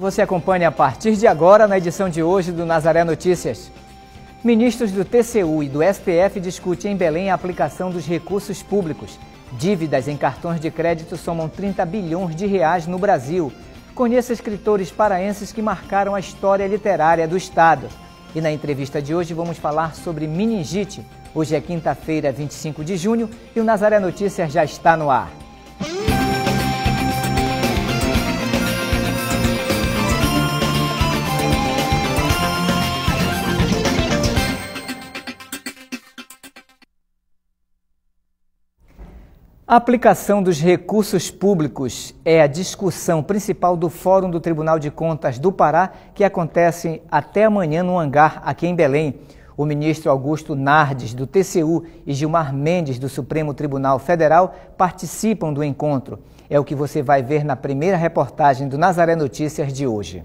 Você acompanha a partir de agora na edição de hoje do Nazaré Notícias. Ministros do TCU e do STF discutem em Belém a aplicação dos recursos públicos. Dívidas em cartões de crédito somam 30 bilhões de reais no Brasil. Conheça escritores paraenses que marcaram a história literária do Estado. E na entrevista de hoje vamos falar sobre meningite. Hoje é quinta-feira, 25 de junho, e o Nazaré Notícias já está no ar. A aplicação dos recursos públicos é a discussão principal do Fórum do Tribunal de Contas do Pará, que acontece até amanhã no hangar, aqui em Belém. O ministro Augusto Nardes, do TCU, e Gilmar Mendes, do Supremo Tribunal Federal, participam do encontro. É o que você vai ver na primeira reportagem do Nazaré Notícias de hoje.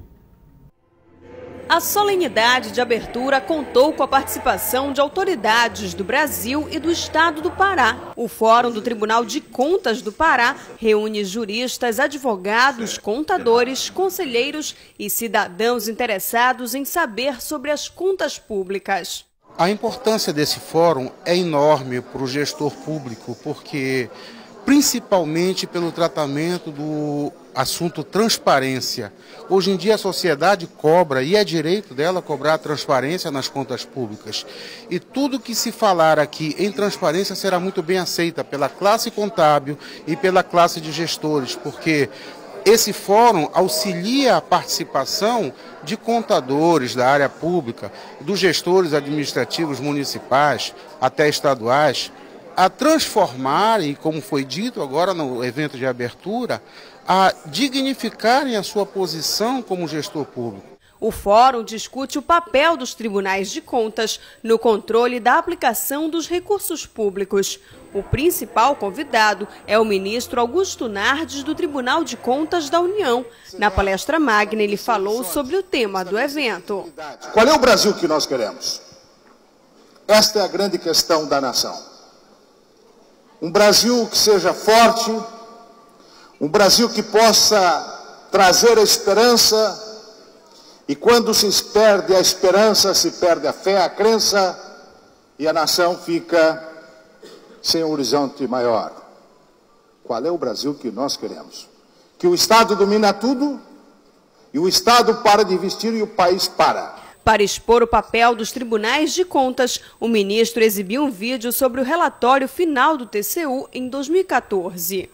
A solenidade de abertura contou com a participação de autoridades do Brasil e do Estado do Pará. O Fórum do Tribunal de Contas do Pará reúne juristas, advogados, contadores, conselheiros e cidadãos interessados em saber sobre as contas públicas. A importância desse fórum é enorme para o gestor público, porque principalmente pelo tratamento do assunto transparência. Hoje em dia a sociedade cobra, e é direito dela cobrar transparência nas contas públicas. E tudo que se falar aqui em transparência será muito bem aceita pela classe contábil e pela classe de gestores, porque esse fórum auxilia a participação de contadores da área pública, dos gestores administrativos municipais, até estaduais, a transformarem, como foi dito agora no evento de abertura, a dignificarem a sua posição como gestor público. O fórum discute o papel dos tribunais de contas no controle da aplicação dos recursos públicos. O principal convidado é o ministro Augusto Nardes, do Tribunal de Contas da União. Na palestra magna, ele falou sobre o tema do evento. Qual é o Brasil que nós queremos? Esta é a grande questão da nação. Um Brasil que seja forte, um Brasil que possa trazer a esperança, e quando se perde a esperança, se perde a fé, a crença, e a nação fica sem um horizonte maior. Qual é o Brasil que nós queremos? Que o Estado domina tudo, e o Estado para de investir e o país para. Para expor o papel dos tribunais de contas, o ministro exibiu um vídeo sobre o relatório final do TCU em 2014.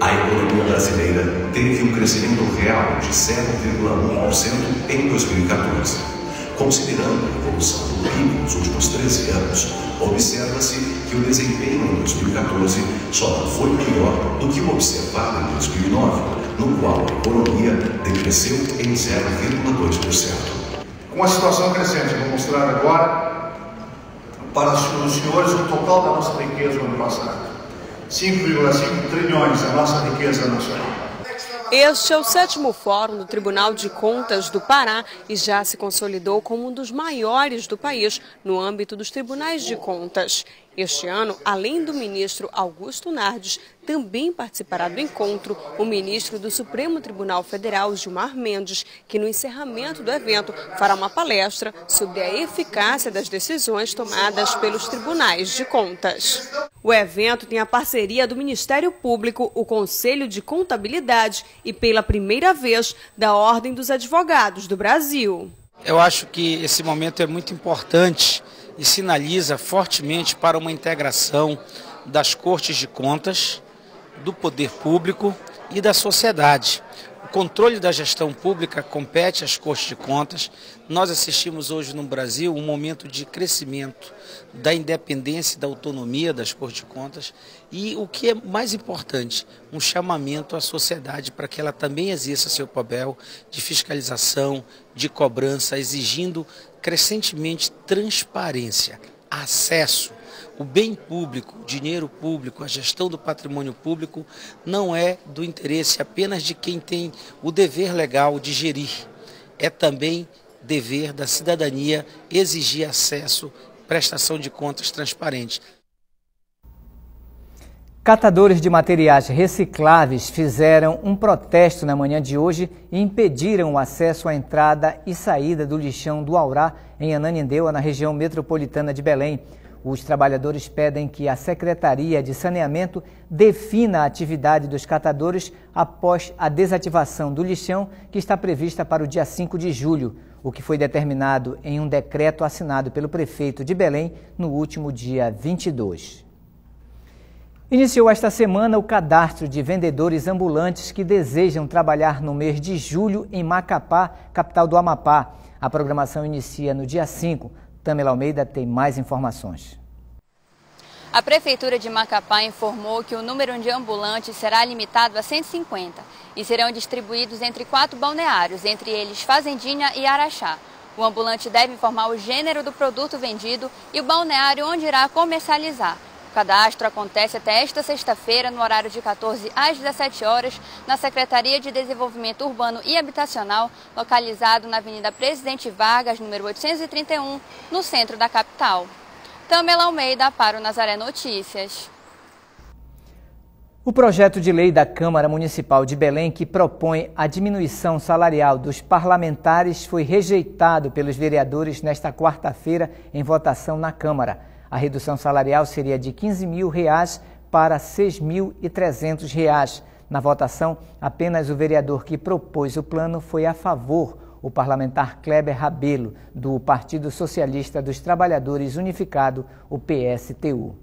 A economia brasileira teve um crescimento real de 7,1% em 2014. Considerando a evolução do PIB nos últimos 13 anos, observa-se que o desempenho em 2014 só não foi pior do que o observado em 2009 no qual a economia decresceu em 0,2%. Com a situação crescente, vou mostrar agora para os senhores o total da nossa riqueza no ano passado. 5,5 trilhões a nossa riqueza nacional. Este é o sétimo fórum do Tribunal de Contas do Pará e já se consolidou como um dos maiores do país no âmbito dos tribunais de contas. Este ano, além do ministro Augusto Nardes, também participará do encontro o ministro do Supremo Tribunal Federal, Gilmar Mendes, que no encerramento do evento fará uma palestra sobre a eficácia das decisões tomadas pelos tribunais de contas. O evento tem a parceria do Ministério Público, o Conselho de Contabilidade e, pela primeira vez, da Ordem dos Advogados do Brasil. Eu acho que esse momento é muito importante e sinaliza fortemente para uma integração das cortes de contas, do poder público e da sociedade. Controle da gestão pública compete às cortes de contas. Nós assistimos hoje no Brasil um momento de crescimento da independência e da autonomia das cortes de contas e o que é mais importante, um chamamento à sociedade para que ela também exerça seu papel de fiscalização, de cobrança, exigindo crescentemente transparência, acesso. O bem público, dinheiro público, a gestão do patrimônio público não é do interesse apenas de quem tem o dever legal de gerir. É também dever da cidadania exigir acesso, prestação de contas transparente. Catadores de materiais recicláveis fizeram um protesto na manhã de hoje e impediram o acesso à entrada e saída do lixão do Aurá, em Ananindeua, na região metropolitana de Belém. Os trabalhadores pedem que a Secretaria de Saneamento defina a atividade dos catadores após a desativação do lixão, que está prevista para o dia 5 de julho, o que foi determinado em um decreto assinado pelo prefeito de Belém no último dia 22. Iniciou esta semana o cadastro de vendedores ambulantes que desejam trabalhar no mês de julho em Macapá, capital do Amapá. A programação inicia no dia 5. Tamela Almeida tem mais informações. A Prefeitura de Macapá informou que o número de ambulantes será limitado a 150 e serão distribuídos entre quatro balneários, entre eles Fazendinha e Araxá. O ambulante deve informar o gênero do produto vendido e o balneário onde irá comercializar. O cadastro acontece até esta sexta-feira, no horário de 14 às 17 horas, na Secretaria de Desenvolvimento Urbano e Habitacional, localizado na Avenida Presidente Vargas, número 831, no centro da capital. Tamela Almeida para o Nazaré Notícias. O projeto de lei da Câmara Municipal de Belém, que propõe a diminuição salarial dos parlamentares, foi rejeitado pelos vereadores nesta quarta-feira em votação na Câmara. A redução salarial seria de 15 mil reais para R$ 6.300. Na votação, apenas o vereador que propôs o plano foi a favor, o parlamentar Kleber Rabelo, do Partido Socialista dos Trabalhadores Unificado, o PSTU.